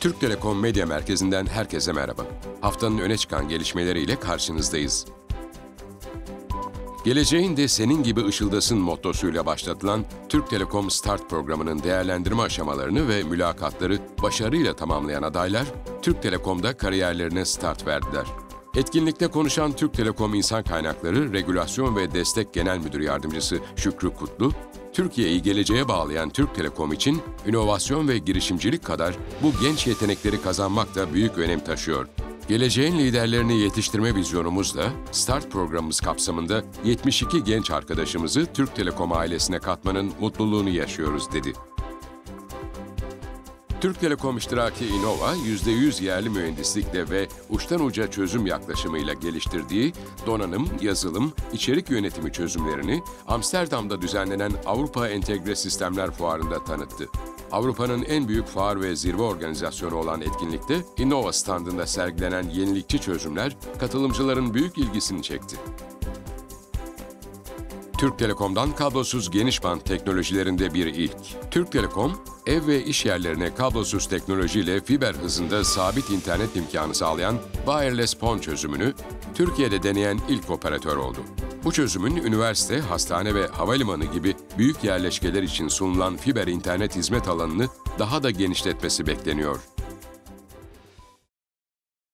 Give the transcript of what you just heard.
Türk Telekom Medya Merkezi'nden herkese merhaba. Haftanın öne çıkan gelişmeleriyle karşınızdayız. Geleceğin de senin gibi ışıldasın mottosuyla başlatılan Türk Telekom Start programının değerlendirme aşamalarını ve mülakatları başarıyla tamamlayan adaylar, Türk Telekom'da kariyerlerine start verdiler. Etkinlikte konuşan Türk Telekom İnsan Kaynakları Regülasyon ve Destek Genel Müdür Yardımcısı Şükrü Kutlu, Türkiye'yi geleceğe bağlayan Türk Telekom için inovasyon ve girişimcilik kadar bu genç yetenekleri kazanmak da büyük önem taşıyor. Geleceğin liderlerini yetiştirme vizyonumuzla Start programımız kapsamında 72 genç arkadaşımızı Türk Telekom ailesine katmanın mutluluğunu yaşıyoruz dedi. Türk Telekom iştiraki Innova, %100 yerli mühendislikle ve uçtan uca çözüm yaklaşımıyla geliştirdiği donanım, yazılım, içerik yönetimi çözümlerini Amsterdam'da düzenlenen Avrupa Entegre Sistemler Fuarı'nda tanıttı. Avrupa'nın en büyük fuar ve zirve organizasyonu olan etkinlikte Innova standında sergilenen yenilikçi çözümler katılımcıların büyük ilgisini çekti. Türk Telekom'dan kablosuz geniş bant teknolojilerinde bir ilk. Türk Telekom, ev ve iş yerlerine kablosuz teknolojiyle fiber hızında sabit internet imkanı sağlayan Wireless PON çözümünü Türkiye'de deneyen ilk operatör oldu. Bu çözümün üniversite, hastane ve havalimanı gibi büyük yerleşkeler için sunulan fiber internet hizmet alanını daha da genişletmesi bekleniyor.